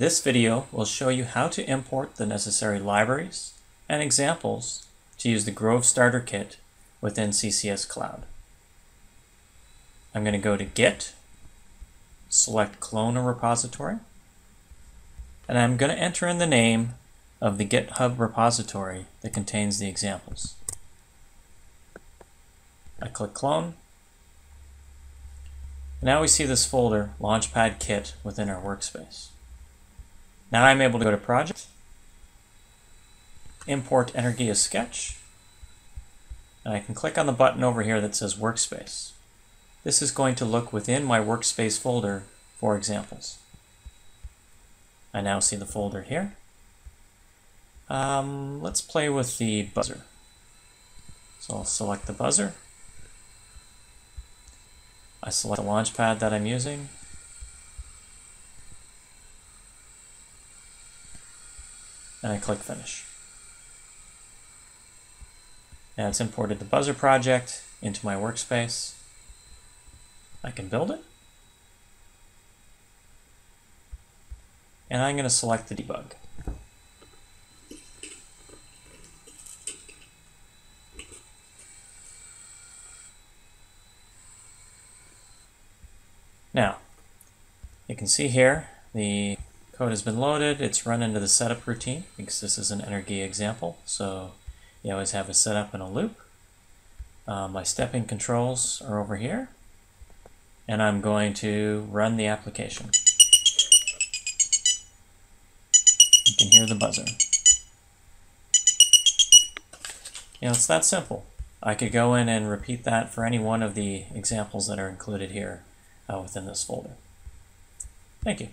This video will show you how to import the necessary libraries and examples to use the Grove Starter Kit within CCS Cloud. I'm going to go to Git, select Clone a repository, and I'm going to enter in the name of the GitHub repository that contains the examples. I click Clone. Now we see this folder, Launchpad Kit, within our workspace. Now I'm able to go to Project, import Energia Sketch, and I can click on the button over here that says Workspace. This is going to look within my Workspace folder for examples. I now see the folder here. Um, let's play with the buzzer. So I'll select the buzzer. I select the launchpad that I'm using. And I click Finish. Now it's imported the buzzer project into my workspace. I can build it. And I'm going to select the debug. Now, you can see here the code has been loaded. It's run into the setup routine because this is an Energia example. So you always have a setup and a loop. Uh, my stepping controls are over here. And I'm going to run the application. You can hear the buzzer. You know, it's that simple. I could go in and repeat that for any one of the examples that are included here uh, within this folder. Thank you.